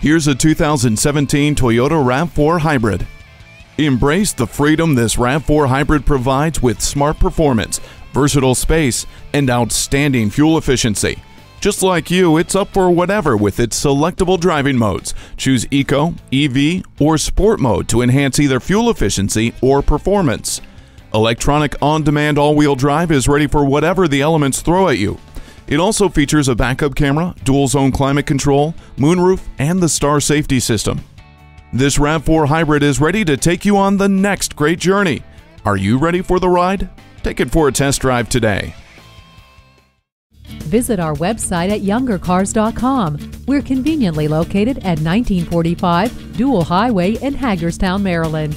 Here's a 2017 Toyota RAV4 Hybrid. Embrace the freedom this RAV4 Hybrid provides with smart performance, versatile space, and outstanding fuel efficiency. Just like you, it's up for whatever with its selectable driving modes. Choose Eco, EV, or Sport mode to enhance either fuel efficiency or performance. Electronic on-demand all-wheel drive is ready for whatever the elements throw at you. It also features a backup camera, dual zone climate control, moonroof, and the star safety system. This RAV4 Hybrid is ready to take you on the next great journey. Are you ready for the ride? Take it for a test drive today. Visit our website at youngercars.com. We're conveniently located at 1945 Dual Highway in Hagerstown, Maryland.